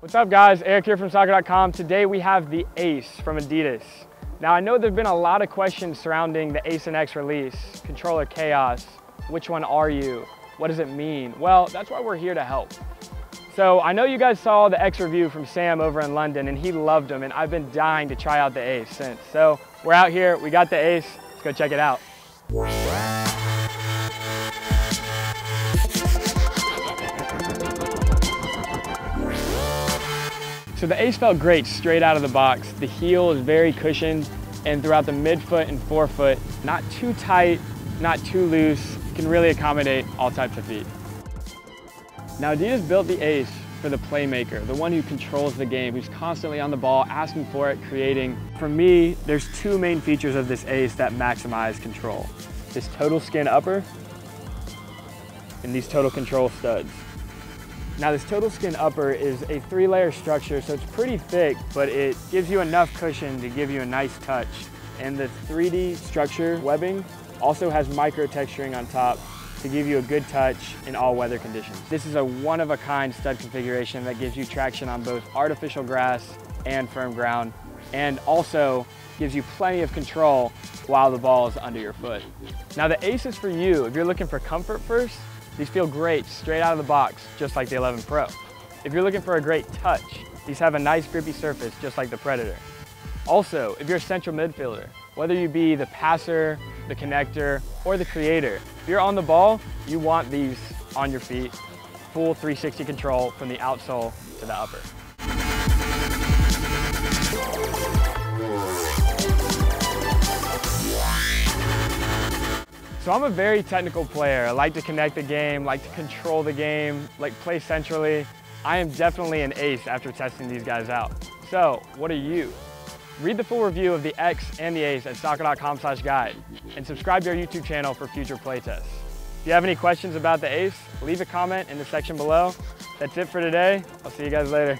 What's up guys, Eric here from soccer.com. Today we have the Ace from Adidas. Now I know there've been a lot of questions surrounding the Ace and X release, controller chaos, which one are you? What does it mean? Well, that's why we're here to help. So I know you guys saw the X review from Sam over in London and he loved them and I've been dying to try out the Ace since. So we're out here, we got the Ace, let's go check it out. So the Ace felt great straight out of the box. The heel is very cushioned and throughout the midfoot and forefoot, not too tight, not too loose, can really accommodate all types of feet. Now Adidas built the Ace for the playmaker, the one who controls the game, who's constantly on the ball, asking for it, creating. For me, there's two main features of this Ace that maximize control. This total skin upper and these total control studs. Now this total skin upper is a three layer structure, so it's pretty thick, but it gives you enough cushion to give you a nice touch. And the 3D structure webbing also has micro texturing on top to give you a good touch in all weather conditions. This is a one of a kind stud configuration that gives you traction on both artificial grass and firm ground, and also gives you plenty of control while the ball is under your foot. Now the Ace is for you if you're looking for comfort first, these feel great straight out of the box, just like the 11 Pro. If you're looking for a great touch, these have a nice grippy surface, just like the Predator. Also, if you're a central midfielder, whether you be the passer, the connector, or the creator, if you're on the ball, you want these on your feet. Full 360 control from the outsole to the upper. So I'm a very technical player. I like to connect the game, like to control the game, like play centrally. I am definitely an ace after testing these guys out. So what are you? Read the full review of the X and the Ace at soccer.com slash guide and subscribe to our YouTube channel for future playtests. If you have any questions about the Ace, leave a comment in the section below. That's it for today. I'll see you guys later.